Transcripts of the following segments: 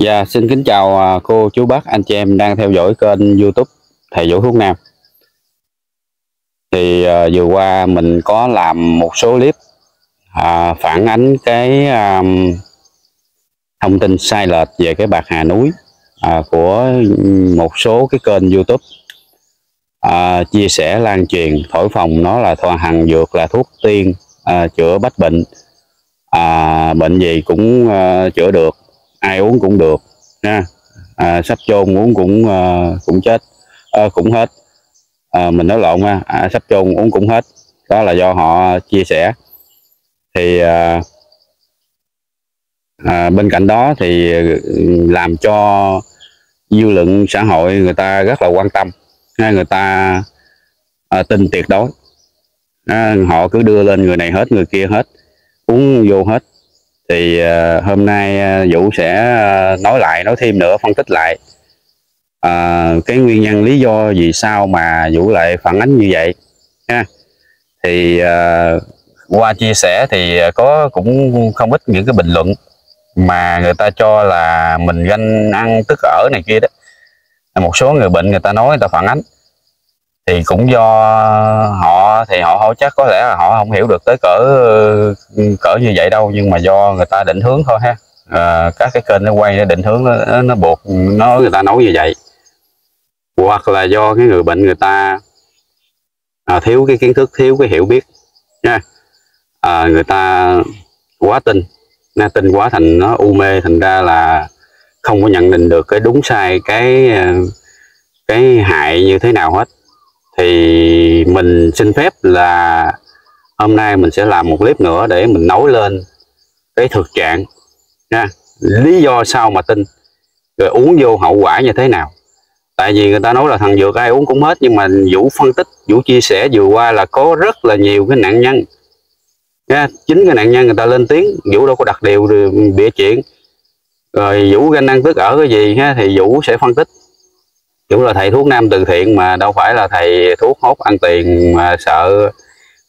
Dạ, xin kính chào à, cô, chú, bác, anh chị em đang theo dõi kênh YouTube Thầy Vũ Thuốc Nam. Thì à, vừa qua mình có làm một số clip à, phản ánh cái à, thông tin sai lệch về cái bạc hà núi à, của một số cái kênh YouTube. À, chia sẻ lan truyền thổi phồng nó là thoa hằng dược là thuốc tiên à, chữa bách bệnh. À, bệnh gì cũng à, chữa được ai uống cũng được nha à, sắp chôn uống cũng uh, cũng chết à, cũng hết. À, mình nói lộn ha à, sắp chôn uống cũng hết. Đó là do họ chia sẻ. Thì à, à, bên cạnh đó thì ừ, làm cho dư luận xã hội người ta rất là quan tâm. Người ta à, tin tuyệt đối. À, họ cứ đưa lên người này hết người kia hết uống vô hết thì uh, hôm nay uh, Vũ sẽ uh, nói lại nói thêm nữa phân tích lại. Uh, cái nguyên nhân lý do vì sao mà Vũ lại phản ánh như vậy ha. Thì uh, qua chia sẻ thì có cũng không ít những cái bình luận mà người ta cho là mình ganh ăn tức ở này kia đó. Một số người bệnh người ta nói người ta phản ánh thì cũng do họ thì họ họ chắc có lẽ là họ không hiểu được tới cỡ cỡ như vậy đâu nhưng mà do người ta định hướng thôi ha. À, các cái kênh nó quay nó định hướng nó, nó buộc nó người ta nấu như vậy. Hoặc là do cái người bệnh người ta à, thiếu cái kiến thức thiếu cái hiểu biết nha. À, người ta quá tin na tin quá thành nó u mê thành ra là không có nhận định được cái đúng sai cái à, cái hại như thế nào hết thì mình xin phép là hôm nay mình sẽ làm một clip nữa để mình nói lên cái thực trạng, nha. Lý do sao mà tin rồi uống vô hậu quả như thế nào. Tại vì người ta nói là thằng dược ai uống cũng hết, nhưng mà vũ phân tích, vũ chia sẻ vừa qua là có rất là nhiều cái nạn nhân, nha. Chính cái nạn nhân người ta lên tiếng, vũ đâu có đặt điều rồi bịa chuyện. Rồi vũ ganh năng tức ở cái gì ha thì vũ sẽ phân tích. Vũ là thầy thuốc nam từ thiện mà đâu phải là thầy thuốc hốt ăn tiền mà sợ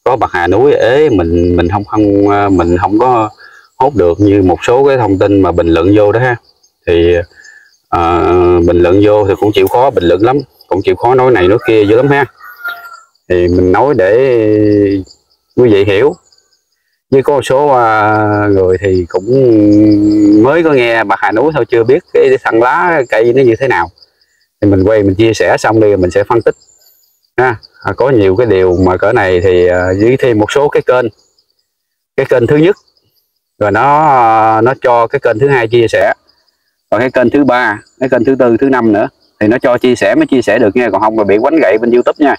có bạc hà núi. Ế mình mình không không ờ, mình không có hốt được như một số cái thông tin mà bình luận vô đó ha. Thì à, bình luận vô thì cũng chịu khó bình luận lắm cũng chịu khó nói này nói kia dữ lắm ha. Thì mình nói để quý vị hiểu. Với có một số uh, người thì cũng mới có nghe bạc hà núi thôi chưa biết cái thằng lá cây nó như thế nào thì mình quay mình chia sẻ xong đi mình sẽ phân tích ha. À, có nhiều cái điều mà cỡ này thì à, dưới thêm một số cái kênh. Cái kênh thứ nhất rồi nó à, nó cho cái kênh thứ hai chia sẻ. Còn cái kênh thứ ba cái kênh thứ tư thứ năm nữa thì nó cho chia sẻ mới chia sẻ được nha. Còn không là bị quánh gậy bên youtube nha.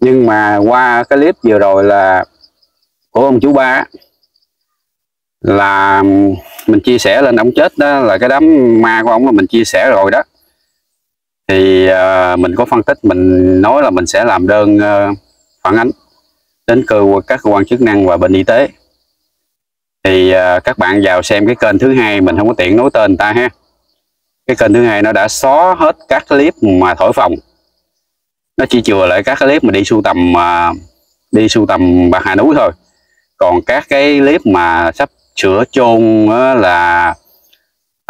Nhưng mà qua cái clip vừa rồi là của ông chú ba là mình chia sẻ lên ông chết đó là cái đám ma của ông là mình chia sẻ rồi đó thì uh, mình có phân tích mình nói là mình sẽ làm đơn uh, phản ánh đến cơ các cơ quan chức năng và bên y tế. Thì uh, các bạn vào xem cái kênh thứ hai mình không có tiện nói tên ta ha. Cái kênh thứ hai nó đã xóa hết các clip mà thổi phòng nó chỉ chừa lại các clip mà đi sưu tầm uh, đi sưu tầm bạc hà núi thôi. Còn các cái clip mà sắp sửa chôn uh, là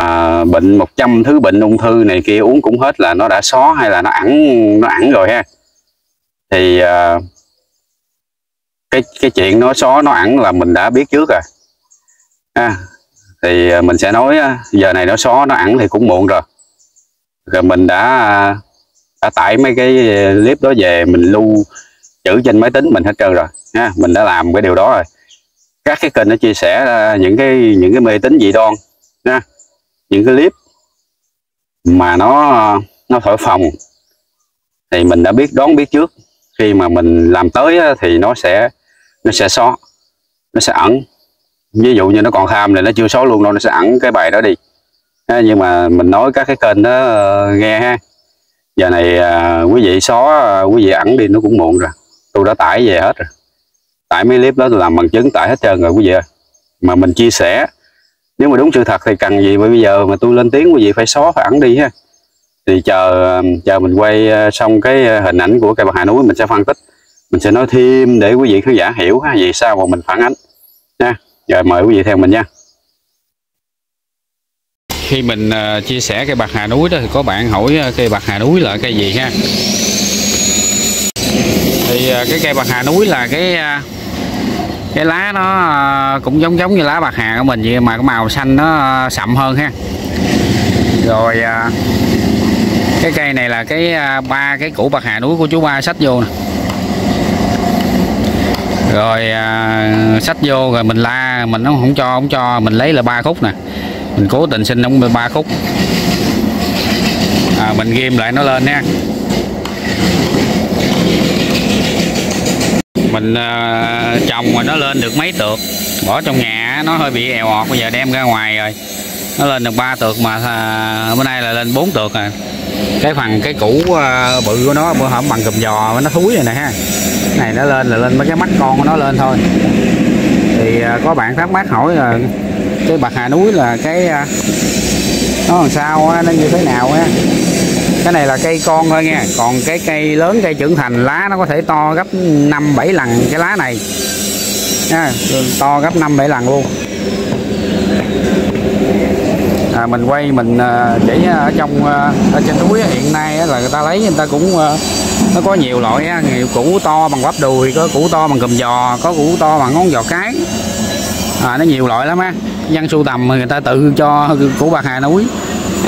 à, bệnh 100 thứ bệnh ung thư này kia uống cũng hết là nó đã xó hay là nó ẩn nó ẩn rồi ha. Thì à, cái cái chuyện nó xó nó ẩn là mình đã biết trước rồi. À, thì mình sẽ nói à, giờ này nó xó nó ẩn thì cũng muộn rồi. Rồi mình đã à, đã tải mấy cái clip đó về mình lưu chữ trên máy tính mình hết trơn rồi. Ha mình đã làm cái điều đó rồi. Các cái kênh nó chia sẻ à, những cái những cái mê tín dị đoan. Nha những cái clip mà nó nó thổi phòng thì mình đã biết đón biết trước. Khi mà mình làm tới thì nó sẽ nó sẽ xóa, nó sẽ ẩn. Ví dụ như nó còn tham thì nó chưa xóa luôn đâu, nó sẽ ẩn cái bài đó đi. Nhưng mà mình nói các cái kênh đó ờ, nghe ha. Giờ này ờ, quý vị xóa, quý vị ẩn đi, nó cũng muộn rồi. Tôi đã tải về hết rồi. Tải mấy clip đó làm bằng chứng, tải hết trơn rồi, quý vị ơi. Mà mình chia sẻ nếu mà đúng sự thật thì cần gì? Bây giờ mà tôi lên tiếng quý vị phải xóa, phải ẩn đi ha. Thì chờ chờ mình quay ờ, xong cái ờ, hình ảnh của cây bạc hà núi mình sẽ phân tích. Mình sẽ nói thêm để quý vị khán giả hiểu ha, vì sao mà mình phản ánh. Nha, rồi mời quý vị theo mình nha. Khi mình ờ, chia sẻ cây bạc hà núi đó thì có bạn hỏi cây bạc hà núi là cây gì ha? Thì cái cây bạc hà núi là cái cái lá nó à, cũng giống giống như lá bạc hà của mình vậy mà cái màu xanh nó à, sậm hơn ha. Rồi à, cái cây này là cái ba cái củ bạc hà núi của chú ba sách vô nè. Rồi à, sách vô rồi mình la mình nó không cho không cho mình lấy là ba khúc nè. Mình cố tình xin ông ba khúc. À, mình ghim lại nó lên nha. Mình uh, trồng mà nó lên được mấy tược. Bỏ trong nhà nó hơi bị èo ọt bây giờ đem ra ngoài rồi. Nó lên được ba tược mà uh, bữa nay là lên bốn tược rồi cái phần cái củ uh, bự của nó bữa hổm bằng cùm giò nó thúi rồi nè ha. Này nó lên là lên mấy cái mắt con của nó lên thôi. Thì uh, có bạn thắc mắc hỏi là cái bạc hà núi là cái uh, nó làm sao á, nó như thế nào á? Cái này là cây con thôi nha còn cái cây lớn cây trưởng thành lá nó có thể to gấp 5 7 lần cái lá này. Nha, to gấp 5 7 lần luôn. À, mình quay mình à, chỉ ở trong à, ở trên núi hiện nay là người ta lấy người ta cũng à, nó có nhiều loại nhiều củ to bằng bắp đùi có củ to bằng cùm giò có củ to bằng ngón giò cái à, nó nhiều loại lắm á. Dân sưu tầm người ta tự cho củ bạc hà núi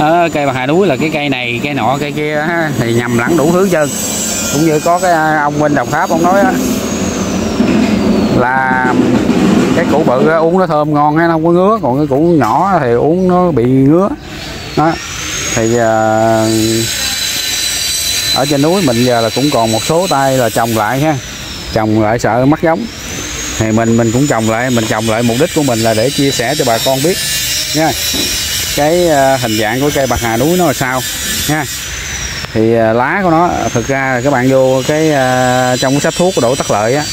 à, cây bà hà núi là cái cây này cây nọ cây kia á, thì nhầm lẫn đủ thứ chân cũng như có cái à, ông bên đồng tháp ông nói á, là cái củ bự á, uống nó thơm ngon nó không có ngứa. Còn cái củ nhỏ thì uống nó bị ngứa. Đó. Thì uh, ở trên núi mình giờ là cũng còn một số tay là trồng lại ha. Trồng lại sợ mất giống. Thì mình mình cũng trồng lại mình trồng lại mục đích của mình là để chia sẻ cho bà con biết nha cái ờ, hình dạng của cây bạc hà núi nó là sao nha. Thì ờ, lá của nó thực ra các bạn vô cái ờ, trong cái sách thuốc của đỗ tất lợi á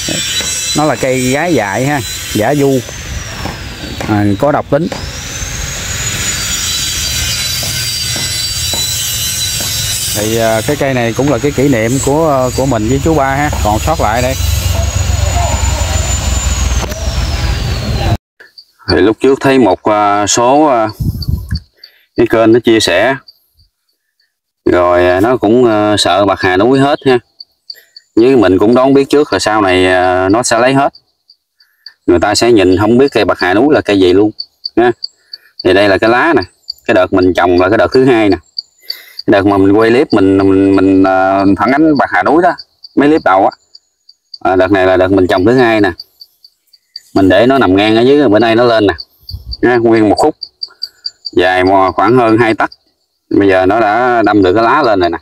nó là cây gái dại ha giả du à, có độc tính. Thì cái cây này cũng là cái kỷ niệm của của mình với chú ba ha. Còn sót lại đây. Thì lúc trước thấy một số cái kênh nó chia sẻ. Rồi à, nó cũng à, sợ bạc hà núi hết ha với mình cũng đoán biết trước là sau này à, nó sẽ lấy hết. Người ta sẽ nhìn không biết cây bạc hà núi là cây gì luôn nha thì đây là cái lá nè cái đợt mình trồng là cái đợt thứ hai nè. Cái đợt mà mình quay clip mình mình mình phản ánh bạc hà núi đó mấy clip đầu á. À, đợt này là đợt mình trồng thứ hai nè. Mình để nó nằm ngang ở dưới bữa nay nó lên nè nha, nguyên một khúc dài khoảng hơn hai tấc. Bây giờ nó đã đâm được cái lá lên rồi nè.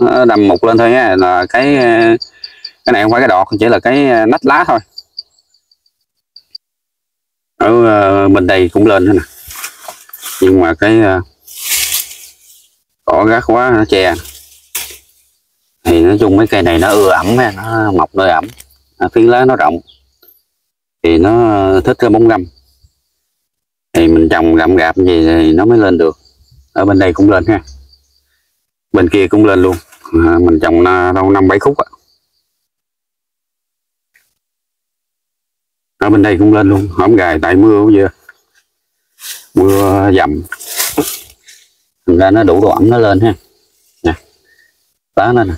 Nó đâm một lên thôi nha, là cái cái này không phải cái đọt, chỉ là cái nách lá thôi. Ở ờ, bên đây cũng lên nữa nè. Nhưng mà cái ờ, cỏ gắt quá, nó che thì nói chung mấy cây này nó ưa ẩm nó mọc nơi ẩm. Phiến lá nó rộng. Thì nó thích cái bóng râm thì mình trồng gặm gạp gì thì nó mới lên được. Ở bên đây cũng lên ha. Bên kia cũng lên luôn. À, mình trồng đâu năm bảy khúc á. Ở bên đây cũng lên luôn. Hổng gài tại mưa bây giờ mưa dầm. Thành ra nó đủ độ ẩm nó lên ha. Nè lá nó nè.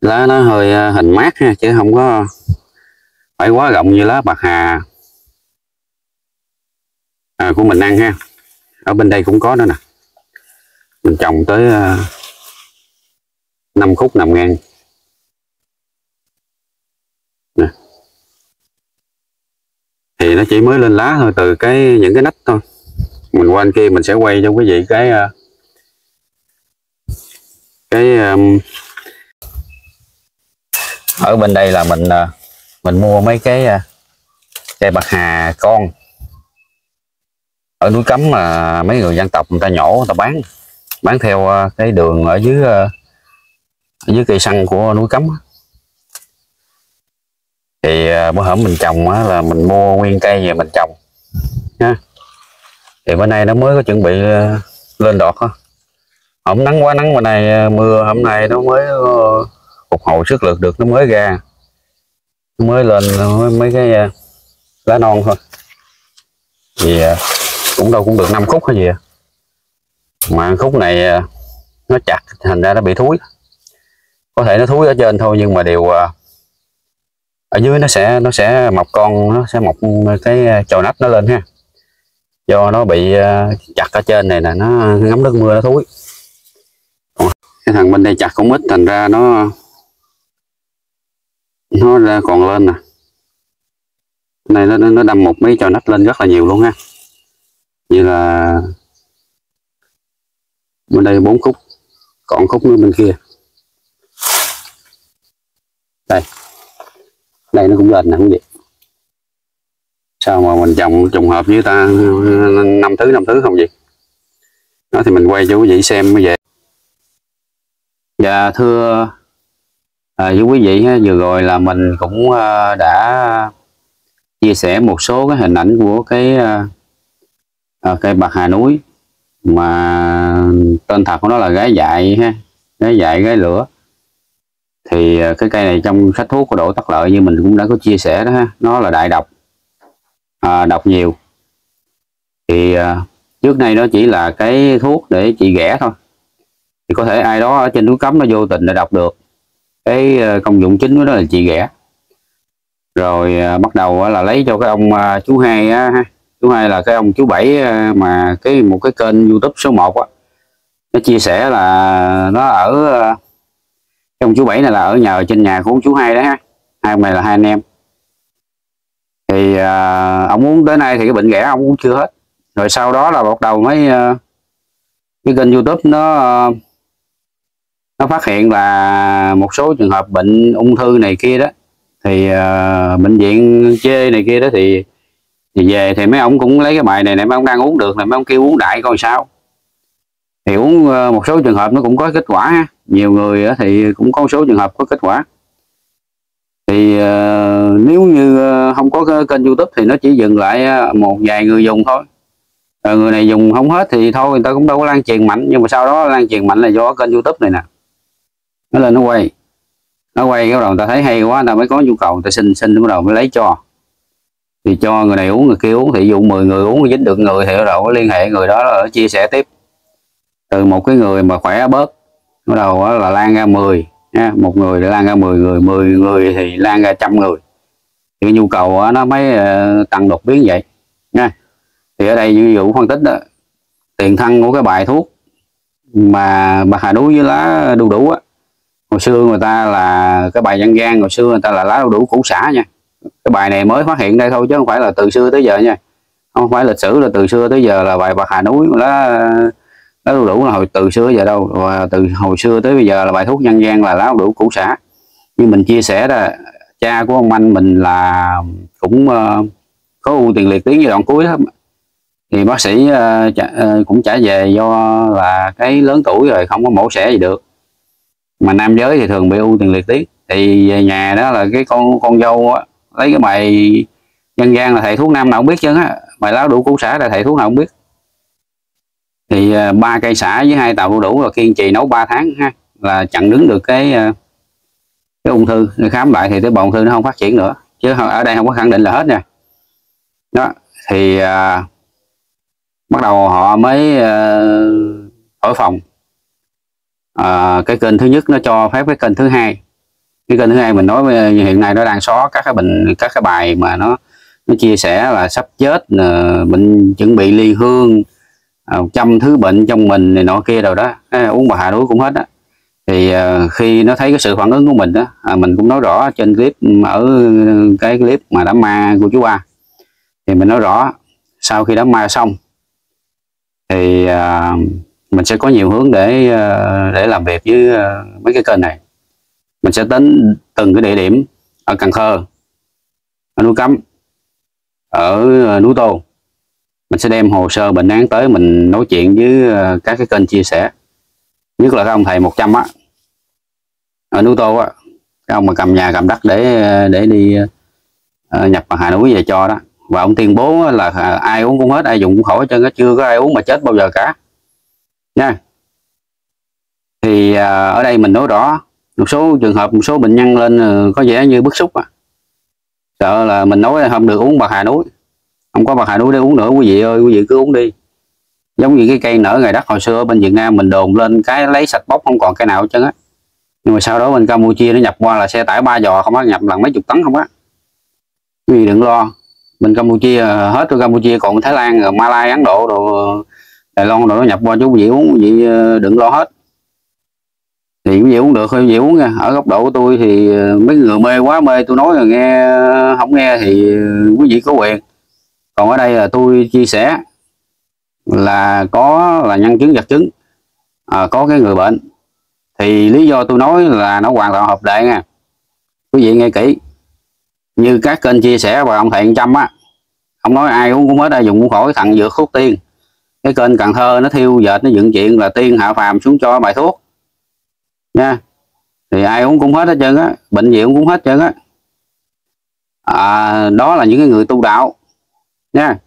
Lá nó hơi à, hình mát ha chứ không có phải quá rộng như lá bạc hà à, của mình ăn ha. Ở bên đây cũng có nữa nè. Mình trồng tới à, uh, 5 khúc nằm ngang. Nè. Thì nó chỉ mới lên lá thôi từ cái những cái nách thôi. Mình qua kia mình sẽ quay cho quý vị cái uh, cái um, ở bên đây là mình uh, mình mua mấy cái cây bạc hà con ở núi cấm mà mấy người dân tộc người ta nhổ, người ta bán. Bán theo ờ, cái đường ở dưới ờ, ở dưới cây xăng của núi cấm thì ờ, bữa hổm mình trồng là mình mua nguyên cây về mình trồng ha thì bữa nay nó mới có chuẩn bị lên đọt ha hôm nắng quá nắng, bữa nay mưa, hôm nay nó mới phục hồi sức lực được, nó mới ra. Nó mới lên mấy cái lá non thôi. Thì cũng đâu cũng được 5 khúc hay gì à. mà khúc này à, nó chặt, thành ra nó bị thúi. Có thể nó thúi ở trên thôi, nhưng mà đều à, ở dưới nó sẽ nó sẽ mọc con, nó sẽ mọc cái chồi nách nó lên ha. Do nó bị chặt ở trên này là nó ngấm nước mưa nó thúi. Cái thằng bên đây chặt cũng ít, thành ra nó nó ra còn lên nè. Này nó nó đâm một mấy chồi nách lên rất là nhiều luôn ha như là bên đây bốn khúc còn khúc nữa bên kia. Đây. Đây nó cũng lên nè không vậy sao mà mình trồng trùng hợp với ta năm thứ năm thứ không vậy? Đó thì mình quay cho quý vị xem mới vậy. Dạ thưa à, với quý vị vừa rồi là mình cũng à, đã chia sẻ một số cái hình ảnh của cái à, Ờ, à, cây bạc hà núi. Mà tên thật của nó là gái dại ha. Gái dại gái lửa. Thì ờ, cái cây này trong sách thuốc của độ tắc lợi như mình cũng đã có chia sẻ đó ha. Nó là đại độc. À, độc nhiều. Thì à, trước đây nó chỉ là cái thuốc để trị ghẻ thôi. Thì có thể ai đó ở trên núi cấm nó vô tình để đọc được. Cái công dụng chính của nó là trị ghẻ. Rồi à, bắt đầu là lấy cho cái ông à, chú hai á ha thứ hai là cái ông chú bảy ờ, mà cái một cái kênh youtube số 1 á nó chia sẻ là nó ở ờ, cái ông chú bảy này là ở nhờ trên nhà của ông chú hai đó ha. Hai ông này là hai anh em. Thì à, ông muốn tới nay thì cái bệnh ghẻ ông cũng chưa hết. Rồi sau đó là bắt đầu mới cái kênh youtube nó nó phát hiện là một số trường hợp bệnh ung thư này kia đó. Thì uh, bệnh viện chê này kia đó thì, thì về thì mấy ông cũng lấy cái bài này này mấy ông đang uống được này mấy ông kêu uống đại coi sao. Thì uống ờ, một số trường hợp nó cũng có kết quả ha. nhiều người thì cũng có một số trường hợp có kết quả. Thì uh, nếu như ờ, không có kênh youtube thì nó chỉ dừng lại một vài người dùng thôi. Người này dùng không hết thì thôi người ta cũng đâu có lan truyền mạnh. Nhưng mà sau đó lan truyền mạnh là do kênh youtube này nè. Nó lên nó quay. Nó quay cái đầu người ta thấy hay quá người ta mới có nhu cầu người ta xin xin bắt đầu mới lấy cho thì cho người này uống, người kia uống, thì dụ 10 người uống dính được người thì đầu liên hệ, người đó là chia sẻ tiếp. Từ một cái người mà khỏe bớt bắt đầu là lan ra 10 nha một người lan ra 10 người 10 người thì lan ra trăm người. Thì nhu cầu nó mới ờ, tăng đột biến vậy, nha. Thì ở đây ví dụ phân tích đó, tiền thân của cái bài thuốc mà bạc hà đú với lá đu đủ á, hồi xưa người ta là, cái bài dân gian hồi xưa người ta là lá đu đủ củ xả nha cái bài này mới phát hiện đây thôi chứ không phải là từ xưa tới giờ nha. Không phải lịch sử là từ xưa tới giờ là bài bạc hà núi lá lá đu đủ là hồi từ xưa giờ đâu. Và từ hồi xưa tới bây giờ là bài thuốc nhân gian là lá đu đủ củ xả như mình chia sẻ là cha của ông anh mình là cũng uh, có u tiền liệt tuyến giai đoạn cuối đó. Thì bác sĩ uh, chả, uh, cũng trả về do là cái lớn tuổi rồi không có mổ xẻ gì được. Mà nam giới thì thường bị u tiền liệt tuyến thì về nhà đó là cái con con dâu á, lấy cái bài dân gian là thầy thuốc nam nào cũng biết chứ á. Bài láo đủ củ xả là thầy thuốc nào cũng biết. Thì à, ba cây xả với hai tàu đu đủ là kiên trì nấu 3 tháng ha là chặn đứng được cái à, cái ung thư khám lại thì cái bào ung thư nó không phát triển nữa. Chứ ở đây không có khẳng định là hết nha. Đó thì à, bắt đầu họ mới à, thổi phòng. À, cái kênh thứ nhất nó cho phép cái kênh thứ hai cái kênh thứ hai mình nói ờ, hiện nay nó đang xóa các cái bệnh các cái bài mà nó nó chia sẻ là sắp chết ờ, bệnh chuẩn bị ly hương à, trăm thứ bệnh trong mình này nọ kia rồi đó. À, uống bà hà đuối cũng hết á. Thì uh, khi nó thấy cái sự phản ứng của mình đó à, mình cũng nói rõ trên clip ừ, ở cái clip mà đám ma của chú ba thì mình nói rõ sau khi đám ma xong thì uh, mình sẽ có nhiều hướng để uh, để làm việc với uh, mấy cái kênh này mình sẽ tính từng cái địa điểm ở Cần Thơ, ở núi Cấm, ở ờ, núi Tô. Mình sẽ đem hồ sơ bệnh án tới mình nói chuyện với ờ, các cái kênh chia sẻ. Nhất là các ông thầy 100 á, ở núi Tô á các ông mà cầm nhà cầm đất để ờ, để đi nhập vào Hà Núi về cho đó. Và ông tuyên bố là ai uống cũng hết, ai dùng cũng khỏi cho nó chưa có ai uống mà chết bao giờ cả. Nha. Thì ở đây mình nói rõ một số trường hợp, một số bệnh nhân lên ờ, có vẻ như bức xúc à. sợ là mình nói không được uống bạc hà núi. Không có bạc hà núi để uống nữa, quý vị ơi, quý vị cứ uống đi. Giống như cái cây nở ngày đất hồi xưa ở bên Việt Nam mình đồn lên, cái lấy sạch bóc không còn cây nào hết trơn á. Nhưng mà sau đó bên Campuchia nó nhập qua là xe tải ba giò không á, nhập lần mấy chục tấn không á. Quý vị đừng lo. Bên Campuchia ờ, hết rồi Campuchia, còn Thái Lan rồi Malai, Ấn Độ rồi Đài Loan rồi nó nhập qua, chú quý vị uống, quý vị đừng lo hết thì cũng vị uống được thôi quý uống nha. Ở góc độ của tôi thì ờ, mấy người mê quá mê tôi nói là nghe không nghe thì ờ, quý vị có quyền. Còn ở đây là tôi chia sẻ là có là nhân chứng vật chứng à, có cái người bệnh. Thì lý do tôi nói là nó hoàn toàn hợp lệ nha. Quý vị nghe kỹ. Như các kênh chia sẻ và ông thầy trăm á ông nói ai uống cũng hết ai dùng cũng khỏi thằng dược thuốc tiên. Cái kênh Cần Thơ nó thiêu dệt nó dựng chuyện là tiên hạ phàm xuống cho bài thuốc nha. Thì ai uống cũng hết hết trơn á bệnh gì cũng hết trơn á. À, đó là những cái người tu đạo nha.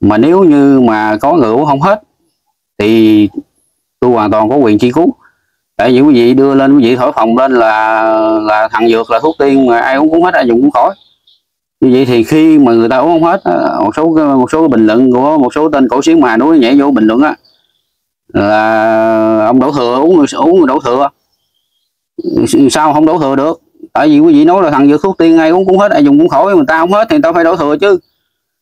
Mà nếu như mà có người uống không hết thì tôi hoàn toàn có quyền chi cứu. Tại vì quý vị đưa lên quý vị thổi phòng lên là là thằng dược là thuốc tiên mà ai uống cũng hết ai dùng cũng khỏi. Như vậy thì khi mà người ta uống không hết một số một số bình luận của một số tên cổ xíu mà núi nhảy vô bình luận á là ông đổ thừa uống uống đổ thừa sao không đổ thừa được? Tại vì quý vị nói là thằng dược thuốc tiên ai uống cũng hết ai dùng cũng khỏi mình ta không hết thì tao phải đổ thừa chứ.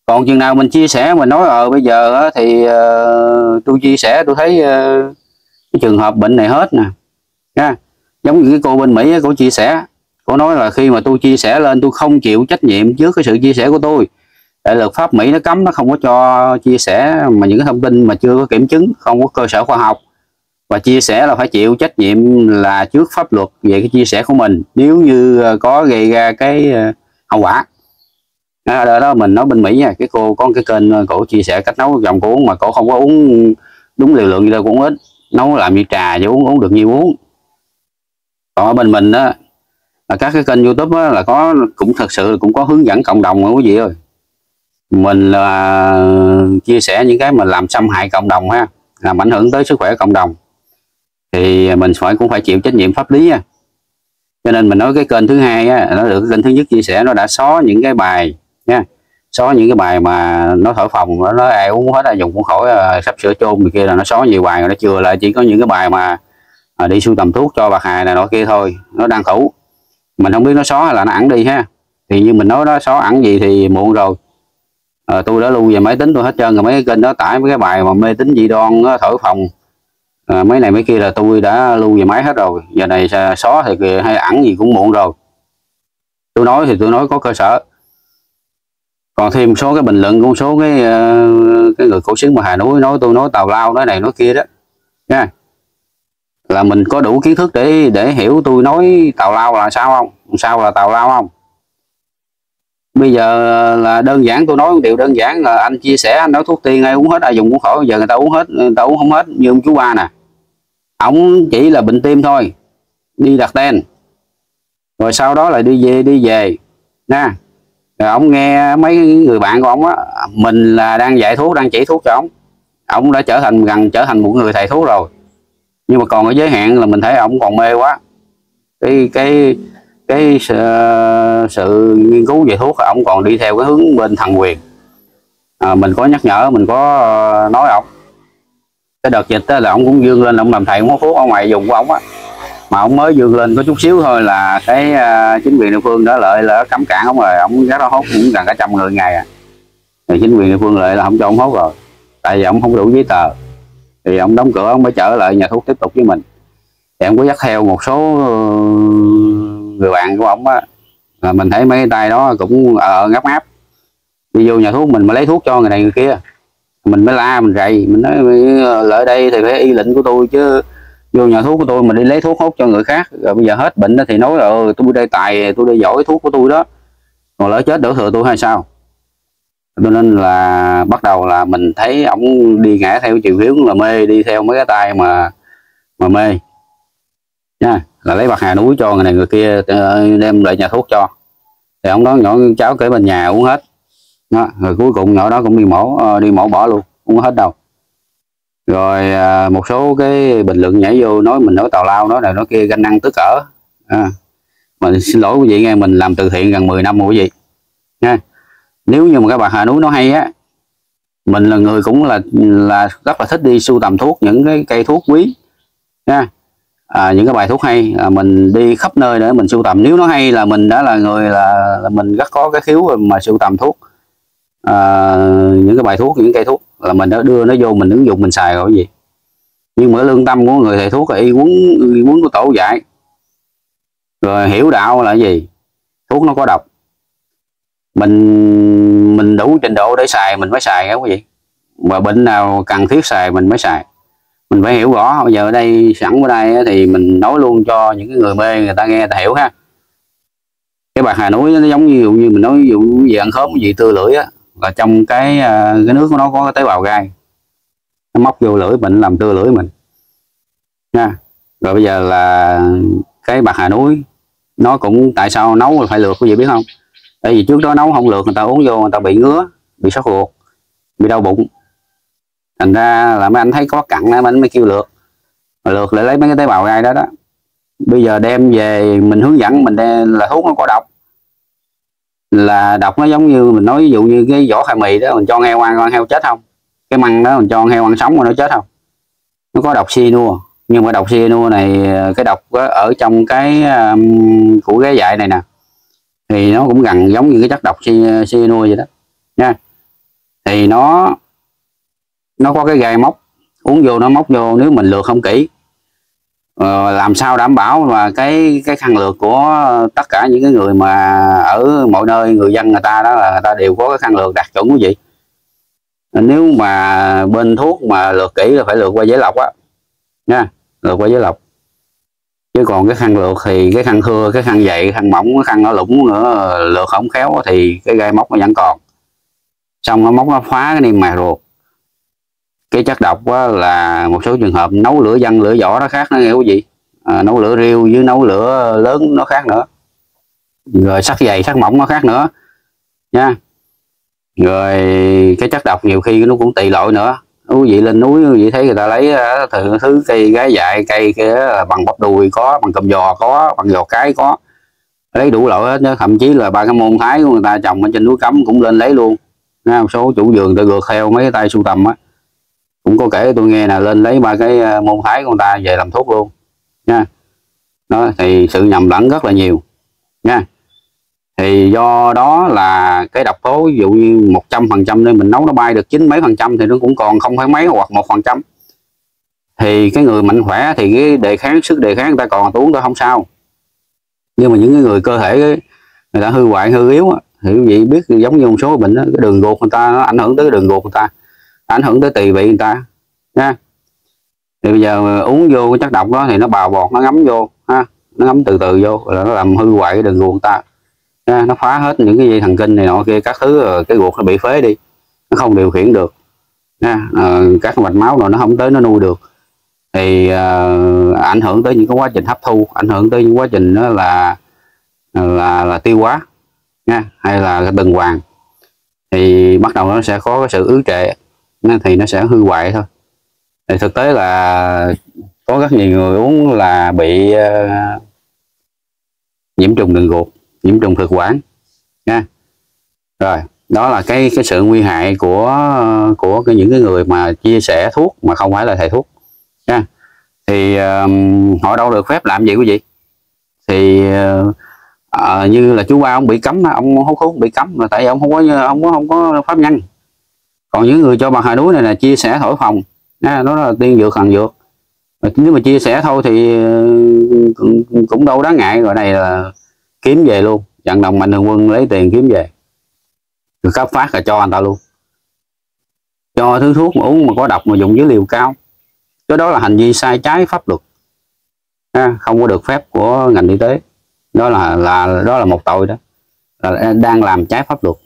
Còn chừng nào mình chia sẻ mình nói ờ bây giờ thì uh, tôi chia sẻ tôi thấy uh, cái trường hợp bệnh này hết nè. Nha giống như cái cô bên Mỹ cô chia sẻ cô nói là khi mà tôi chia sẻ lên tôi không chịu trách nhiệm trước cái sự chia sẻ của tôi. Tại luật pháp Mỹ nó cấm nó không có cho chia sẻ mà những cái thông tin mà chưa có kiểm chứng không có cơ sở khoa học và chia sẻ là phải chịu trách nhiệm là trước pháp luật về cái chia sẻ của mình. Nếu như ờ, có gây ra cái ờ, hậu quả. À, đó, đó mình nói bên Mỹ nha cái cô có cái kênh ờ, cổ chia sẻ cách nấu dòng cổ uống mà cổ không có uống đúng liều lượng gì đâu cũng ít. Nấu làm như trà chứ uống uống được nhiều uống. Còn ở bên mình đó là các cái kênh youtube đó, là có cũng thật sự cũng có hướng dẫn cộng đồng quý vị ơi. Mình là chia sẻ những cái mà làm xâm hại cộng đồng ha làm ảnh hưởng tới sức khỏe cộng đồng thì mình phải cũng phải chịu trách nhiệm pháp lý cho nên mình nói cái kênh thứ hai á, nó được kênh thứ nhất chia sẻ nó đã xóa những cái bài nha. Xóa những cái bài mà nó thổi phòng nó nói ai uống hết ai dùng cũng khỏi ờ, sắp sửa chôn gì kia là nó xóa nhiều bài rồi nó chừa lại. Chỉ có những cái bài mà à, đi sưu tầm thuốc cho bạc hà này nọ kia thôi nó đang thủ mình không biết nó xóa hay là nó ẩn đi ha. Thì như mình nói nó xóa ẩn gì thì muộn rồi. À, tôi đã lưu về máy tính tôi hết trơn rồi mấy cái kênh đó tải mấy cái bài mà mê tính dị đoan thổi phòng à, mấy này mấy kia là tôi đã lưu về máy hết rồi. Giờ này xóa thì hay ẩn gì cũng muộn rồi. Tôi nói thì tôi nói có cơ sở. Còn thêm số cái bình luận của số cái ờ, cái người cổ xứng mà hà núi nói tôi nói tào lao nói này nói kia đó. Nha. Là mình có đủ kiến thức để để hiểu tôi nói tào lao là sao không? Sao là tào lao không? Bây giờ là đơn giản tôi nói một điều đơn giản là anh chia sẻ anh nói thuốc tiên ai uống hết ai dùng cũng khỏi. Giờ người ta uống hết người ta uống không hết như ông chú ba nè ổng chỉ là bệnh tim thôi đi đặt tên. Rồi sau đó là đi về đi về. Nha. Rồi ổng nghe mấy người bạn của ổng, á mình là đang dạy thuốc đang chỉ thuốc cho ổng, ổng đã trở thành gần trở thành một người thầy thuốc rồi. Nhưng mà còn ở giới hạn là mình thấy ổng còn mê quá. Cái cái cái sự, ờ, sự nghiên cứu về thuốc ổng còn đi theo cái hướng bên thần quyền. À, mình có nhắc nhở mình có ờ, nói ổng cái đợt dịch đó là ông cũng dương lên ông làm thầy cũng thuốc ở ngoài dùng của ông á. Mà ông mới vươn lên có chút xíu thôi là cái uh, chính quyền địa phương đó lợi là cấm cản ông rồi ông giá đó hốt cũng gần cả trăm người ngày à. Thì chính quyền địa phương lợi là không cho ông hốt rồi tại vì ông không đủ giấy tờ. Thì ông đóng cửa ông mới trở lại nhà thuốc tiếp tục với mình. Thì em có dắt theo một số ờ, người bạn của ông á. Là mình thấy mấy tay đó cũng ở ngáp ngáp. Đi vô nhà thuốc mình mà lấy thuốc cho người này người kia mình mới la mình rầy. Mình nói ờ, lợi đây thì phải y lệnh của tôi chứ. Vô nhà thuốc của tôi mà đi lấy thuốc hút cho người khác. Rồi bây giờ hết bệnh đó thì nói là ừ, tôi đây tài tôi đây giỏi thuốc của tôi đó. Còn lỡ chết đổ thừa tôi hay sao? Cho nên là bắt đầu là mình thấy ổng đi ngã theo chiều hướng là mê đi theo mấy cái tay mà mà mê. Nha là lấy bạc hà núi cho người này người kia ờ, đem lại nhà thuốc cho. Thì ông đó nhỏ cháu kể bên nhà uống hết đó. rồi cuối cùng nhỏ đó cũng đi mổ ờ, đi mổ bỏ luôn uống hết đâu. Rồi à, một số cái bình luận nhảy vô nói mình nói tào lao nói này nói kia ganh năng tức cỡ à, mình xin lỗi quý vị nghe mình làm từ thiện gần 10 năm rồi quý vị. Nha. Nếu như mà các bạn Hà Núi nó hay á mình là người cũng là là rất là thích đi sưu tầm thuốc những cái cây thuốc quý. Nha. À, những cái bài thuốc hay à, mình đi khắp nơi để mình sưu tầm. Nếu nó hay là mình đã là người là, là mình rất có cái khiếu mà sưu tầm thuốc à, những cái bài thuốc những cây thuốc là mình đã đưa nó vô mình ứng dụng mình xài rồi cái gì? Nhưng mà lương tâm của người thầy thuốc là y quấn y quấn của tổ dạy. Rồi hiểu đạo là gì? Thuốc nó có độc. Mình mình đủ trình độ để xài mình mới xài không gì. Mà bệnh nào cần thiết xài mình mới xài. Mình phải hiểu rõ. Bây giờ ở đây sẵn ở đây thì mình nói luôn cho những cái người mê người ta nghe người ta hiểu ha. Cái bạc hà núi nó giống như dụ như mình nói ví dụ về ăn khóm gì tươi lưỡi á là trong cái à, cái nước của nó có cái tế bào gai. Nó móc vô lưỡi mình, làm tưa lưỡi mình. Nha. Rồi bây giờ là cái bạc hà núi, nó cũng tại sao nấu là phải lượt quý vị biết không? Tại vì trước đó nấu không lượt người ta uống vô người ta bị ngứa, bị sốt ruột, bị đau bụng. Thành ra là mấy anh thấy có cặn mấy anh mới kêu lượt mà lượt lấy mấy cái tế bào gai đó đó. Bây giờ đem về mình hướng dẫn, mình đem là thuốc nó có độc là độc nó giống như mình nói ví dụ như cái vỏ khai mì đó mình cho heo ăn con heo chết không? Cái măng đó mình cho heo ăn sống mà nó chết không? Nó có độc cyanua nhưng mà độc cyanua này cái độc ở trong cái um, của cái dại này nè thì nó cũng gần giống như cái chất độc cyanua vậy đó nha. Thì nó nó có cái gai móc uống vô nó móc vô nếu mình lượt không kỹ Ờ, làm sao đảm bảo mà cái cái khăn lược của tất cả những cái người mà ở mọi nơi người dân người ta đó là người ta đều có cái khăn lược đạt chuẩn quý vị nếu mà bên thuốc mà lược kỹ là phải lược qua giấy lọc á nha lược qua giấy lọc. Chứ còn cái khăn lược thì cái khăn thưa, cái khăn dậy khăn mỏng cái khăn nó lũng nữa lược không khéo thì cái gai móc nó vẫn còn. Xong nó móc nó phá cái niêm mạc ruột cái chất độc là một số trường hợp nấu lửa dân lửa vỏ nó khác nó nghe quý vị. À, nấu lửa riêu với nấu lửa lớn nó khác nữa. Rồi sắc dày sắc mỏng nó khác nữa nha. Rồi cái chất độc nhiều khi nó cũng tùy loại nữa. Quý vị lên núi quý vị thấy người ta lấy thứ, thứ cây gái dại cây kia bằng bắp đùi có bằng cầm giò có bằng giò cái có. Lấy đủ loại hết thậm chí là ba cái môn thái của người ta trồng ở trên núi cấm cũng lên lấy luôn. Nha một số chủ vườn ta gượt theo mấy cái tay sưu tầm á cũng có kể tôi nghe là lên lấy ba cái ờ, môn thái của người ta về làm thuốc luôn nha. Đó thì sự nhầm lẫn rất là nhiều nha. Thì do đó là cái độc tố ví dụ như một trăm phần trăm nên mình nấu nó bay được chín mấy phần trăm thì nó cũng còn không phải mấy hoặc một phần trăm. Thì cái người mạnh khỏe thì cái đề kháng sức đề kháng người ta còn uống tôi không sao. Nhưng mà những cái người cơ thể người ta hư hoại hư yếu thì quý vị biết giống như một số bệnh đó, cái đường ruột người ta nó ảnh hưởng tới cái đường ruột người ta ảnh hưởng tới tỳ vị người ta nha thì bây giờ uống vô cái chất độc đó thì nó bào bọt nó ngấm vô ha. Nó ngấm từ từ vô là nó làm hư hoại cái đường ruột ta nha, nó phá hết những cái dây thần kinh này nọ kia các thứ ờ, cái ruột nó bị phế đi. Nó không điều khiển được nha à, ờ, các mạch máu rồi nó không tới nó nuôi được. Thì à, ảnh hưởng tới những cái quá trình hấp thu ảnh hưởng tới những quá trình đó là là là tiêu hóa nha hay là tuần hoàn. Thì bắt đầu nó sẽ có cái sự ứ trệ thì nó sẽ hư hoại thôi. Thì thực tế là có rất nhiều người uống là bị uh, nhiễm trùng đường ruột nhiễm trùng thực quản nha. Rồi đó là cái cái sự nguy hại của của cái, những cái người mà chia sẻ thuốc mà không phải là thầy thuốc nha. Thì uh, họ đâu được phép làm gì quý vị? Thì uh, uh, như là chú ba ông bị cấm ông hút thuốc bị cấm là tại vì ông không có ông có không có pháp nhân còn những người cho bằng hai núi này là chia sẻ thổi phòng. Nha đó là tiên dược hằng dược. Nếu mà chia sẻ thôi thì ừ, cũng, cũng đâu đáng ngại. Rồi này là kiếm về luôn. Vận động mạnh thường quân lấy tiền kiếm về. Rồi cấp phát là cho anh ta luôn. Cho thứ thuốc mà uống mà có độc mà dùng với liều cao. Cái đó là hành vi sai trái pháp luật. Ha, không có được phép của ngành y tế. Đó là là đó là một tội đó. Là đang làm trái pháp luật.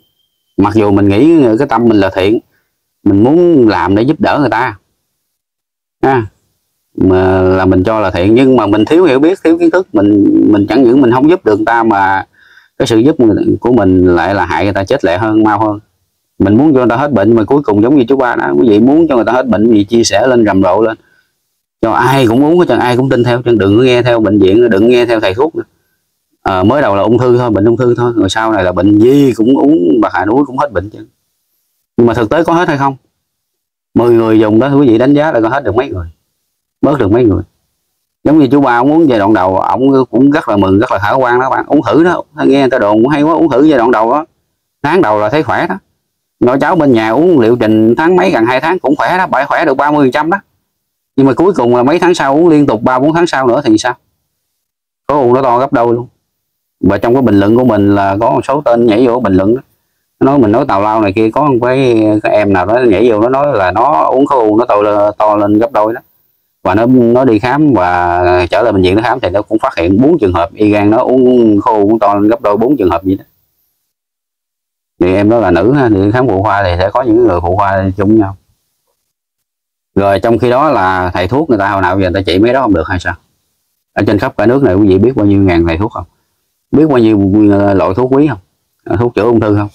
Mặc dù mình nghĩ cái tâm mình là thiện mình muốn làm để giúp đỡ người ta. Ha. Mà là mình cho là thiện nhưng mà mình thiếu hiểu biết thiếu kiến thức. Mình mình chẳng những mình không giúp được người ta mà cái sự giúp của mình lại là hại người ta chết lẹ hơn mau hơn. Mình muốn cho người ta hết bệnh mà cuối cùng giống như chú ba đó quý vị muốn cho người ta hết bệnh gì chia sẻ lên rầm rộ lên. Cho ai cũng uống cho ai cũng tin theo chứ đừng nghe theo bệnh viện đừng nghe theo thầy thuốc nữa. À, mới đầu là ung thư thôi bệnh ung thư thôi rồi sau này là bệnh gì cũng uống bạc hà núi cũng hết bệnh chứ mà thực tế có hết hay không? 10 người dùng đó quý vị, đánh giá là có hết được mấy người? Bớt được mấy người? Giống như chú ba ông uống giai đoạn đầu, ông cũng rất là mừng, rất là khả quan đó bạn. Uống thử đó nghe người ta đồn cũng hay quá, uống thử giai đoạn đầu đó. Tháng đầu là thấy khỏe đó. Nội cháu bên nhà uống liệu trình tháng mấy, gần hai tháng cũng khỏe đó bảy khỏe được 30 trăm đó. Nhưng mà cuối cùng là mấy tháng sau uống liên tục, ba bốn tháng sau nữa thì sao? Có u nó to gấp đôi luôn. Và trong cái bình luận của mình là có một số tên nhảy vô bình luận đó nói mình nói tào lao này kia có một cái, cái em nào đó nhảy vô nó nói là nó uống khối u nó to lên, to lên gấp đôi đó. Và nó nó đi khám và trở lại bệnh viện nó khám thì nó cũng phát hiện bốn trường hợp y gan nó uống khô uống to lên gấp đôi bốn trường hợp gì đó. Thì em đó là nữ ha thì khám phụ khoa thì sẽ có những người phụ khoa chung nhau. Rồi trong khi đó là thầy thuốc người ta hồi nào giờ người ta trị mấy đó không được hay sao? Ở trên khắp cả nước này quý vị biết bao nhiêu ngàn thầy thuốc không? Biết bao nhiêu ờ, loại thuốc quý không? Ờ, thuốc chữa ung thư không?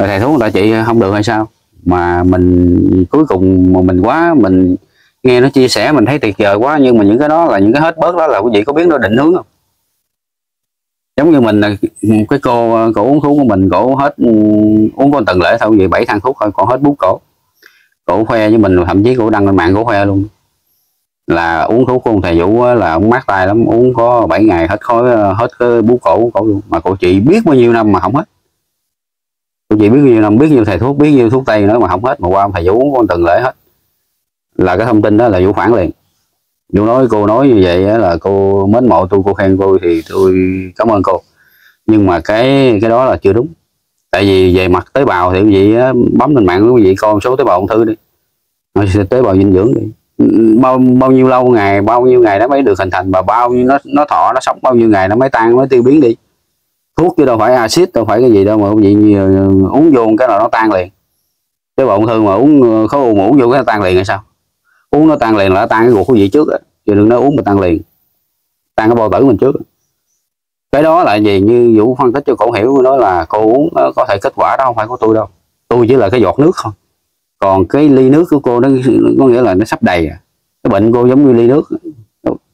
Rồi thầy thuốc đã chị trị không được hay sao? Mà mình cuối cùng mà mình quá, mình nghe nó chia sẻ, mình thấy tuyệt vời quá, nhưng mà những cái đó là những cái hết bớt đó là quý vị có biết nó định hướng không? Giống như mình là cái cô cổ uống thuốc của mình cổ hết, uống con tuần lễ thôi vậy bảy thang thuốc thôi còn hết bút cổ. Cổ khoe với mình, thậm chí cổ đăng lên mạng cổ khoe luôn. Là uống thuốc của ông thầy vũ là ông mát tay lắm, uống có 7 ngày hết khói, hết cái bút cổ cổ luôn. Mà cổ chị biết bao nhiêu năm mà không hết chị biết nhiều nhiêu năm, biết nhiêu thầy thuốc, biết nhiêu thuốc tây nữa mà không hết, mà qua ông thầy vũ con từng lễ hết. Là cái thông tin đó là vũ phản liền. Vũ nói, cô nói như vậy là cô mến mộ tôi, cô khen cô thì tôi cảm ơn cô. Nhưng mà cái cái đó là chưa đúng. Tại vì về mặt tế bào thì quý vị bấm lên mạng quý vị con số tế bào ung thư đi. Tế bào dinh dưỡng đi. Bao bao nhiêu lâu ngày, bao nhiêu ngày nó mới được hình thành và bao nhiêu, nó nó thọ, nó sống bao nhiêu ngày nó mới tan mới tiêu biến đi thuốc chứ đâu phải axit, đâu phải cái gì đâu mà quý vị uống vô cái nào nó tan liền. Cái bọn thường mà uống ờ, khối u mũ vô cái nó tan liền hay sao? Uống nó tan liền là nó tan cái ruột của vị trước á, chứ đừng nói uống mà tan liền. Tan cái bao tử mình trước cái đó là gì? Như vũ phân tích cho cổ hiểu, nói là cô uống có thể kết quả đó, không phải của tôi đâu. Tôi chỉ là cái giọt nước thôi. Còn cái ly nước của cô nó có nghĩa là nó sắp đầy à. cái bệnh cô giống như ly nước.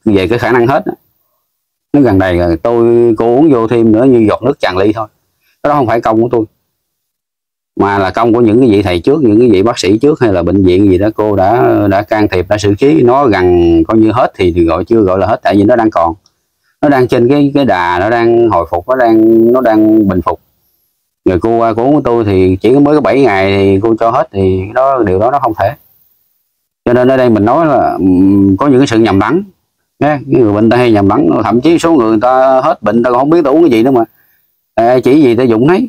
Về cái khả năng hết nó gần đầy rồi tôi cô uống vô thêm nữa như giọt nước tràn ly thôi. Cái đó không phải công của tôi mà là công của những cái vị thầy trước những cái vị bác sĩ trước hay là bệnh viện gì đó cô đã đã can thiệp đã xử trí. Nó gần coi như hết thì, gọi chưa gọi là hết tại vì nó đang còn. Nó đang trên cái cái đà nó đang hồi phục nó đang nó đang bình phục. Người cô qua của tôi thì chỉ mới có 7 ngày thì cô cho hết thì đó điều đó nó không thể. Cho nên ở đây mình nói là có những cái sự nhầm lẫn nha người bệnh ta hay nhầm lẫn thậm chí số người, người ta hết bệnh ta còn không biết ta uống cái gì nữa mà. À, chỉ gì ta dụng thấy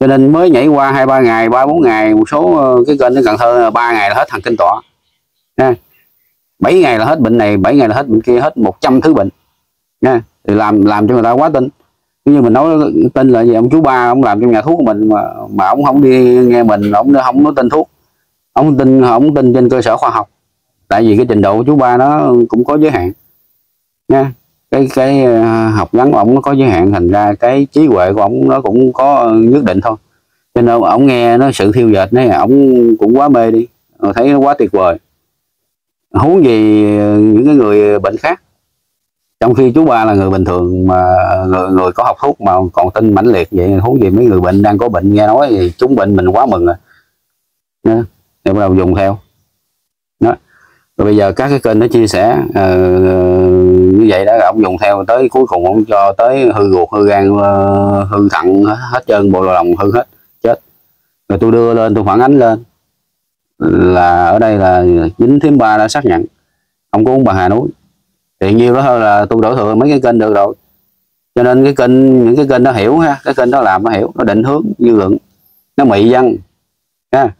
cho nên mới nhảy qua hai ba ngày ba bốn ngày một số ờ, cái kênh ở Cần Thơ ba ngày là hết thằng kinh tọa. Nha bảy ngày là hết bệnh này bảy ngày là hết bệnh kia hết 100 thứ bệnh. Nha thì làm làm cho người ta quá tin. Như mình nói tin là gì ông chú ba ông làm trong nhà thuốc của mình mà mà ông không đi nghe mình ông không nói tin thuốc. Ông tin ông tin trên cơ sở khoa học. Tại vì cái trình độ của chú ba nó cũng có giới hạn nha. Cái cái ờ, học vấn của ông nó có giới hạn thành ra cái trí huệ của ông nó cũng có nhất định thôi. Cho nên ông nghe nó sự thiêu dệt này ông cũng quá mê đi. Thấy nó quá tuyệt vời. Huống gì ờ, những cái người bệnh khác. Trong khi chú ba là người bình thường mà ờ, người, người có học thuốc mà còn tin mãnh liệt vậy huống gì mấy người bệnh đang có bệnh nghe nói thì chúng bệnh mình quá mừng à. rồi để bắt đầu dùng theo. Đó rồi bây giờ các cái kênh nó chia sẻ uh, như vậy đó ông dùng theo tới cuối cùng ông cho tới hư ruột hư gan uh, hư thận hết trơn bộ lòng hư hết chết. Rồi tôi đưa lên tôi phản ánh lên. Là ở đây là dính thím ba đã xác nhận. Ông có uống bà hà núi. Thì nhiêu đó thôi là tôi đổi thừa mấy cái kênh được rồi. Cho nên cái kênh những cái kênh nó hiểu ha cái kênh đó làm nó hiểu nó định hướng dư luận nó mị dân ha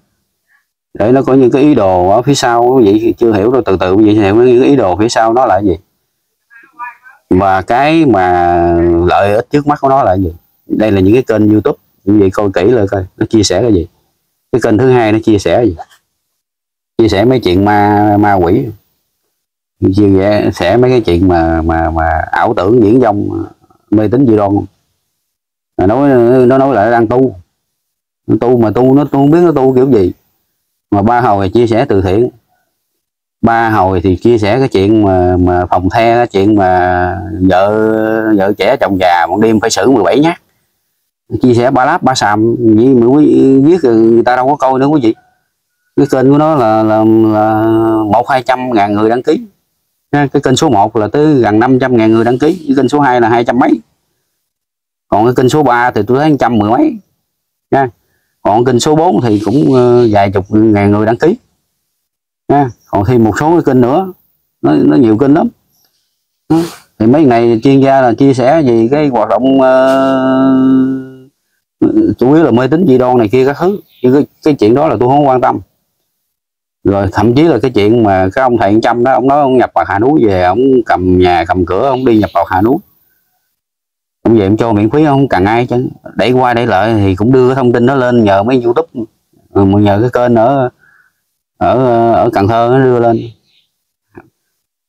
để nó có những cái ý đồ ở phía sau vậy chưa hiểu rồi từ từ vậy hiểu những cái ý đồ phía sau nó là gì. Và cái mà lợi ích trước mắt của nó là gì? Đây là những cái kênh youtube như vậy coi kỹ lại coi, nó chia sẻ cái gì. Cái kênh thứ hai nó chia sẻ gì? Chia sẻ mấy chuyện ma ma quỷ. Chia sẻ mấy cái chuyện mà mà mà ảo tưởng diễn dông mê tín dị đoan. Nói, nó nói lại đang tu. Tu mà tu, nó tu không biết nó tu kiểu gì mà ba hồi chia sẻ từ thiện. Ba hồi thì chia sẻ cái chuyện mà mà phòng the cái chuyện mà vợ vợ trẻ chồng già một đêm phải xử 17 nhát. Chia sẻ ba láp ba sàm với mới viết người ta đâu có coi nữa quý vị. Cái kênh của nó là là, là một hai trăm ngàn người đăng ký. Cái kênh số 1 là tới gần 500 ngàn người đăng ký. Cái kênh số 2 là hai trăm mấy. Còn cái kênh số 3 thì tôi thấy trăm mười mấy còn kênh số 4 thì cũng ờ, vài chục ngàn người đăng ký. Nha còn thêm một số cái kênh nữa. Nó, nó nhiều kênh lắm. Đó. thì mấy ngày chuyên gia là chia sẻ về cái hoạt động uh, chủ yếu là mê tín dị đoan này kia các thứ. Chứ cái, cái chuyện đó là tôi không quan tâm. Rồi thậm chí là cái chuyện mà cái ông thầy trăm đó ông nói ông nhập vào hà núi về ông cầm nhà cầm cửa ông đi nhập vào hà núi cũng vậy, em cho miễn phí không? Cần ai chứ? Để qua để lại thì cũng đưa cái thông tin đó lên nhờ mấy youtube. Ừ, mà nhờ cái kênh ở ở ở cần thơ nó đưa lên.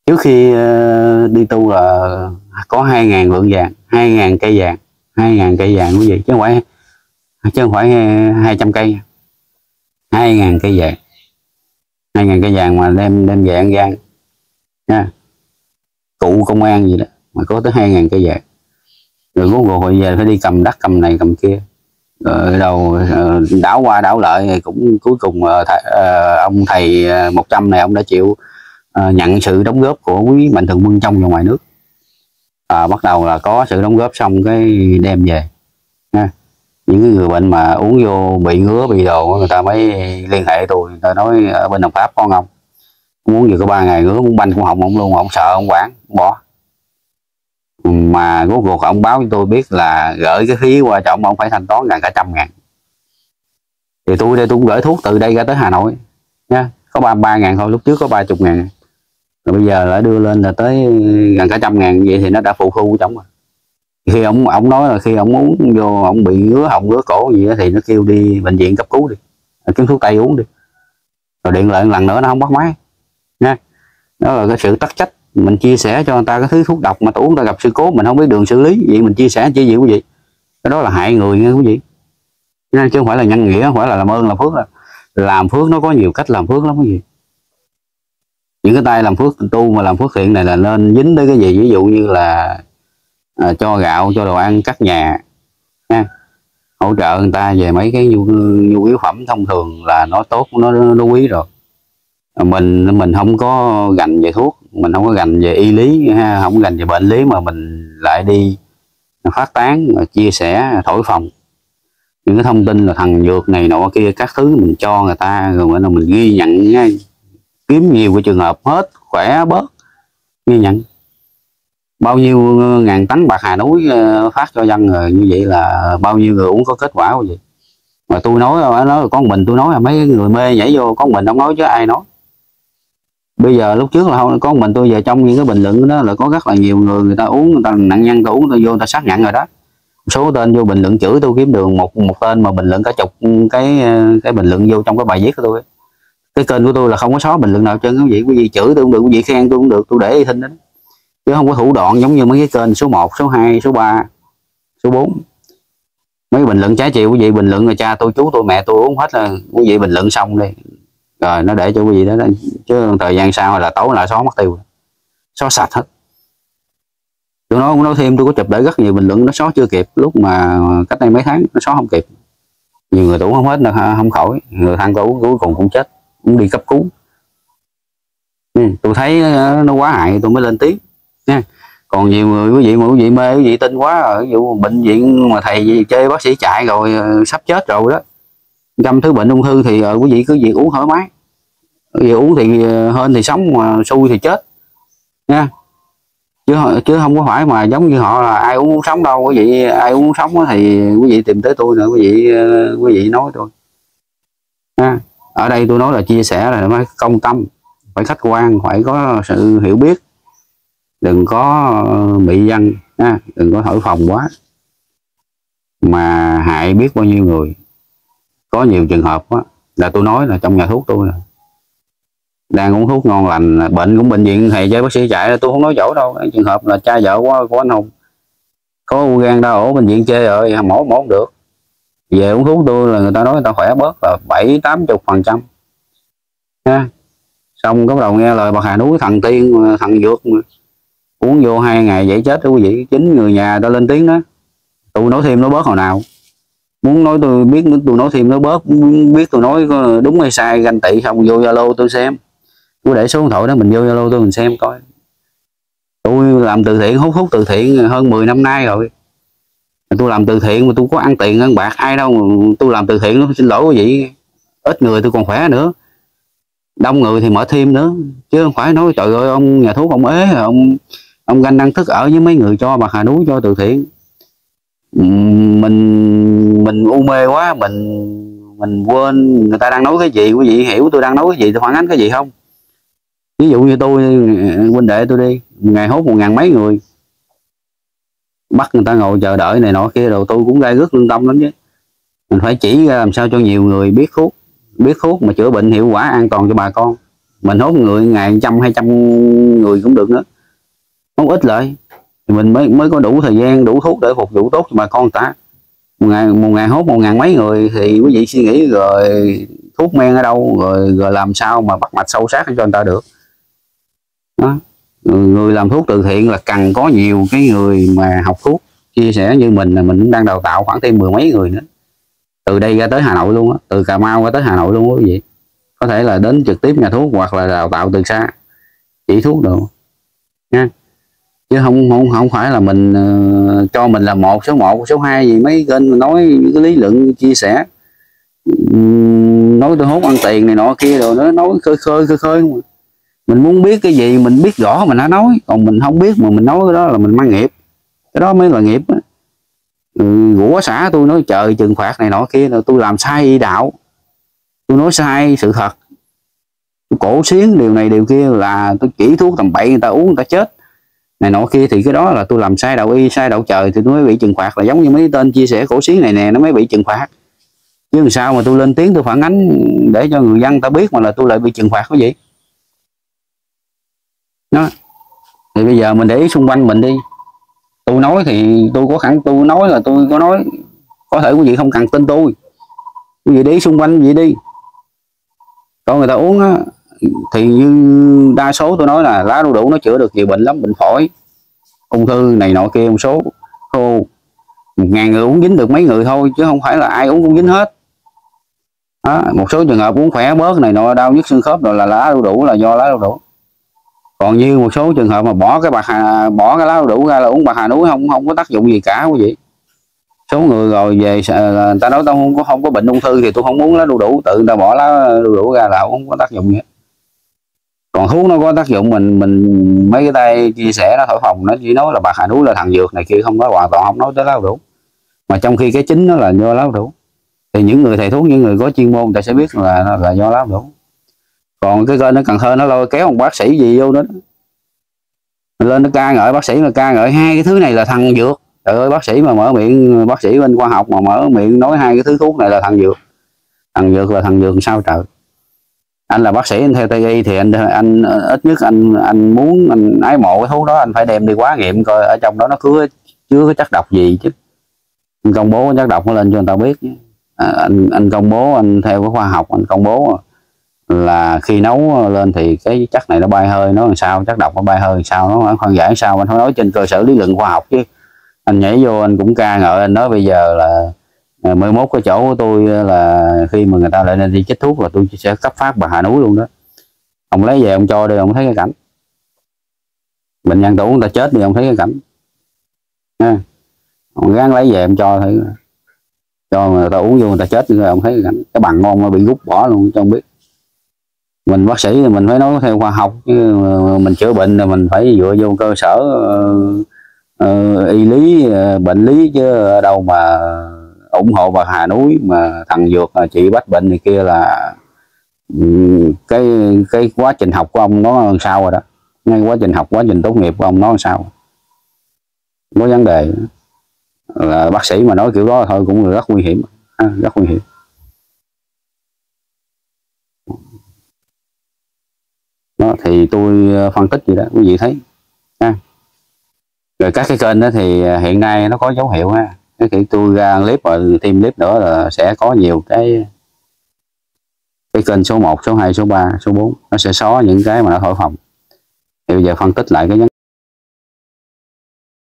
Trước khi ờ, đi tu là có hai ngàn lượng vàng, hai ngàn cây vàng, hai ngàn cây vàng quý vị chứ không phải, chứ không phải hai trăm cây. Hai ngàn cây vàng. Hai ngàn cây vàng mà đem đem về ăn gian nha cụ công an gì đó, mà có tới hai ngàn cây vàng rồi cuối cùng về phải đi cầm đất cầm này cầm kia. Rồi đầu ờ, đảo qua đảo lại cũng cuối cùng ờ, thầy, ờ, ông thầy ờ, 100 này ông đã chịu nhận sự đóng góp của quý mạnh thường quân trong và ngoài nước. À, bắt đầu là có sự đóng góp xong cái đem về nha những người bệnh mà uống vô bị ngứa bị đồ người ta mới liên hệ tôi người ta nói ở bên đồng pháp con ông muốn gì có ba ngày ngứa muốn banh cũng không ông luôn ông sợ ông quản bỏ mà rốt cuộc ông báo cho tôi biết là gửi cái phí qua cho ông ông phải thanh toán gần cả trăm ngàn. Thì tôi đây tôi cũng gửi thuốc từ đây ra tới Hà Nội nha. Có ba ba ngàn thôi lúc trước có ba chục ngàn. Rồi bây giờ lại đưa lên là tới gần cả trăm ngàn vậy thì nó đã phụ thu chồng rồi. Khi ông ông nói là khi ông uống vô ông bị ngứa họng ngứa cổ gì đó, thì nó kêu đi bệnh viện cấp cứu đi. Kiếm thuốc tây uống đi. Rồi điện lại lần nữa nó không bắt máy nha. Đó là cái sự tắc trách mình chia sẻ cho người ta cái thứ thuốc độc mà uống ta gặp sự cố mình không biết đường xử lý. Vậy mình chia sẻ chỉ gì quý vị? Cái đó là hại người nghe quý vị. Nên chứ không phải là nhân nghĩa không phải là làm ơn làm phước là làm phước nó có nhiều cách làm phước lắm quý vị. Những cái tay làm phước tu mà làm phước thiện này là nên dính tới cái gì? Ví dụ như là à, cho gạo cho đồ ăn cắt nhà nha hỗ trợ người ta về mấy cái nhu, nhu yếu phẩm thông thường là nó tốt nó nó quý rồi mình mình không có gành về thuốc mình không có gành về y lý ha, không gành về bệnh lý mà mình lại đi phát tán chia sẻ thổi phòng những cái thông tin là thằng dược này nọ kia các thứ mình cho người ta rồi mình, mình ghi nhận kiếm nhiều cái trường hợp hết khỏe bớt ghi nhận. Bao nhiêu ngàn tấn bạc hà núi ờ, phát cho dân rồi như vậy là bao nhiêu người uống có kết quả vậy? Mà tôi nói nói con mình tôi nói là mấy người mê nhảy vô con mình không nói chứ ai nói bây giờ lúc trước là không có mình tôi về trong những cái bình luận đó là có rất là nhiều người người ta uống người ta nạn nhân ta uống ta vô người ta xác nhận rồi đó. Số tên vô bình luận chửi tôi kiếm đường một một tên mà bình luận cả chục cái cái bình luận vô trong cái bài viết của tôi. Cái kênh của tôi là không có xóa bình luận nào chân quý vị quý vị chửi tôi cũng được quý vị khen tôi cũng được tôi để y thinh đó chứ không có thủ đoạn giống như mấy cái kênh số 1, số 2, số 3, số 4 mấy bình luận trái chiều quý vị bình luận là cha tôi chú tôi mẹ tôi uống hết là quý vị bình luận xong đi rồi nó để cho quý vị đó chứ thời gian sau là tối lại xóa mất tiêu. Xóa sạch hết. Tôi nói nói thêm tôi có chụp để rất nhiều bình luận nó xóa chưa kịp. Lúc mà cách đây mấy tháng nó xóa không kịp. Nhiều người tủ không hết không khỏi. Người thân tôi cuối cùng cũng chết cũng đi cấp cứu. Ừ, tôi thấy ờ, nó quá hại tôi mới lên tiếng nha. Còn nhiều người quý vị mà quý vị mê quý vị tin quá ở ví dụ bệnh viện mà thầy chơi bác sĩ chạy rồi sắp chết rồi đó găm thứ bệnh ung thư thì uh, quý vị cứ việc uống thoải mái. Vì vị uống thì uh, hên thì sống mà xui thì chết. Nha. Chứ chứ không có phải mà giống như họ là ai uống uống sống đâu quý vị ai uống uống sống thì quý vị tìm tới tôi nữa quý vị uh, quý vị nói tôi nha. Ở đây tôi nói là chia sẻ là phải công tâm phải khách quan phải có sự hiểu biết. Đừng có bị dân nha. Đừng có thổi phòng quá. Mà hại biết bao nhiêu người có nhiều trường hợp đó, là tôi nói là trong nhà thuốc tôi là đang uống thuốc ngon lành bệnh cũng bệnh viện thầy với bác sĩ chạy tôi không nói dỗ đâu. Trường hợp là cha vợ của, của anh hùng. Có u gan đau ổ bệnh viện chê ờ, rồi mổ mổ không được. Về uống thuốc tôi là người ta nói người ta khỏe bớt là bảy tám chục phần trăm. Xong có bắt đầu nghe lời bà hà núi thằng tiên thằng dược mà. uống vô hai ngày vậy chết đó quý vị chính người nhà ta lên tiếng đó. Tôi nói thêm nó bớt hồi nào muốn nói tôi biết tôi nói thêm nó bớt, muốn biết tôi nói đúng hay sai, ganh tị không, vô zalo tôi xem. Tôi để số điện thoại đó, mình vô zalo tôi mình xem coi. Tôi làm từ thiện, hút hút từ thiện hơn 10 năm nay rồi. Tôi làm từ thiện mà tôi có ăn tiền, ăn bạc, ai đâu mà tôi làm từ thiện xin lỗi quý vị. Ít người tôi còn khỏe nữa. Đông người thì mở thêm nữa. Chứ không phải nói, trời ơi, ông nhà thuốc ông ế, ông ông ganh năng thức ở với mấy người cho bạc hà núi cho từ thiện mình mình u mê quá, mình mình quên người ta đang nói cái gì, quý vị hiểu tôi đang nói cái gì, tôi phản ánh cái gì không? Ví dụ như tôi, huynh đệ tôi đi, ngày hốt một ngàn mấy người. Bắt người ta ngồi chờ đợi này nọ kia rồi tôi cũng gai rất lương tâm lắm chứ. Mình phải chỉ ra làm sao cho nhiều người biết thuốc biết thuốc mà chữa bệnh hiệu quả an toàn cho bà con. Mình hốt người, ngày trăm, hai trăm người cũng được nữa. Không ít lợi thì mình mới mới có đủ thời gian, đủ thuốc để phục vụ tốt cho bà con ta. Một ngày một ngày hốt một ngàn mấy người thì quý vị suy nghĩ rồi thuốc men ở đâu, rồi rồi làm sao mà bắt mạch sâu sát cho người ta được. Đó. Người làm thuốc từ thiện là cần có nhiều cái người mà học thuốc. Chia sẻ như mình là mình cũng đang đào tạo khoảng thêm mười mấy người nữa. Từ đây ra tới Hà Nội luôn á, từ Cà Mau ra tới Hà Nội luôn quý vị. Có thể là đến trực tiếp nhà thuốc hoặc là đào tạo từ xa, chỉ thuốc được. Nha chứ không không không phải là mình uh, cho mình là một số một số hai gì mấy kênh nói những cái lý luận chia sẻ. Um, nói tôi hốt ăn tiền này nọ kia rồi nó nói khơi khơi khơi khơi mình muốn biết cái gì mình biết rõ mình đã nói. Còn mình không biết mà mình nói cái đó là mình mang nghiệp. Cái đó mới là nghiệp á. Ừ, của xã tôi nói trời trừng phạt này nọ kia là tôi làm sai y đạo. Tôi nói sai sự thật. Tôi cổ xuyến điều này điều kia là tôi chỉ thuốc tầm bậy người ta uống người ta chết này nọ kia thì cái đó là tôi làm sai đạo y sai đạo trời thì tôi mới bị trừng phạt. Là giống như mấy tên chia sẻ cổ xí này nè nó mới bị trừng phạt. Chứ làm sao mà tôi lên tiếng tôi phản ánh để cho người dân ta biết mà là tôi lại bị trừng phạt cái gì? Đó. Thì bây giờ mình để ý xung quanh mình đi. Tôi nói thì tôi có khẳng tôi nói là tôi có nói có thể quý vị không cần tin tôi. Quý vị để ý xung quanh vậy đi. Còn người ta uống á, thì như đa số tôi nói là lá đu đủ nó chữa được nhiều bệnh lắm bệnh phổi ung thư này nọ kia một số khô. Một ngàn người uống dính được mấy người thôi chứ không phải là ai uống cũng dính hết. Đó, một số trường hợp uống khỏe bớt này nọ đau nhức xương khớp rồi là lá đu đủ là do lá đu đủ. Còn như một số trường hợp mà bỏ cái bạc hà bỏ cái lá đu đủ ra là uống bạc hà núi không không có tác dụng gì cả quý vị. Số người rồi về người ta nói tao không có không có bệnh ung thư thì tôi không muốn lá đu đủ tự người ta bỏ lá đu đủ ra là không có tác dụng gì hết còn thuốc nó có tác dụng mình mình mấy cái tay chia sẻ nó thổi phòng nó chỉ nói là bạc hà núi là thằng dược này kia, không có hoàn toàn không nói tới lá đủ. Mà trong khi cái chính nó là do lá đủ. Thì những người thầy thuốc những người có chuyên môn ta sẽ biết là nó là do lá đủ. Còn cái kênh nó cần hơn nó lôi kéo một bác sĩ gì vô nó lên nó ca ngợi, bác sĩ mà ca ngợi hai cái thứ này là thằng dược. Trời ơi, bác sĩ mà mở miệng, bác sĩ bên khoa học mà mở miệng nói hai cái thứ thuốc này là thằng dược. Thằng dược là thằng dược sao trời? Anh là bác sĩ anh theo tây y thì anh anh ít nhất anh anh muốn anh ái mộ cái thuốc đó anh phải đem đi quá nghiệm coi ở trong đó nó cứ chứa cái chất độc gì chứ. Anh công bố chất độc nó lên cho người ta biết à, anh anh công bố anh theo cái khoa học anh công bố là khi nấu lên thì cái chất này nó bay hơi nó làm sao chất độc nó bay hơi làm sao nó khoan giải sao anh không nói trên cơ sở lý luận khoa học chứ. Anh nhảy vô anh cũng ca ngợi anh nói bây giờ là à, mới mốt cái chỗ của tôi ờ, là khi mà người ta lại nên đi chích thuốc là tôi sẽ cấp phát bà hà núi luôn đó. Ông lấy về ông cho đi ông thấy cái cảnh. Bệnh nhân tủ người ta chết đi ông thấy cái cảnh. À, ông gắng lấy về ông cho thấy cho người ta uống vô người ta chết rồi ông thấy cái cảnh. Cái bằng ngon nó bị rút bỏ luôn cho ông biết. Mình bác sĩ thì mình phải nói theo khoa học chứ mình chữa bệnh thì mình phải dựa vô cơ sở uh, uh, y lý uh, bệnh lý chứ ở đâu mà ủng hộ bà Hà Núi mà thằng dược à, chị bách bệnh này kia là cái cái quá trình học của ông nó làm sao rồi đó? Ngay quá trình học, quá trình tốt nghiệp của ông nó làm sao? Có vấn đề. Là bác sĩ mà nói kiểu đó thôi cũng rất nguy hiểm. À, rất nguy hiểm. Đó, thì tôi à, phân tích gì đó. Quý vị thấy. Ha rồi các cái kênh đó thì hiện nay nó có dấu hiệu ha cái khi tôi ra clip và thêm clip nữa là sẽ có nhiều cái cái kênh số 1, số 2, số 3, số 4 nó sẽ xóa những cái mà nó thổi phòng. Thì bây giờ phân tích lại cái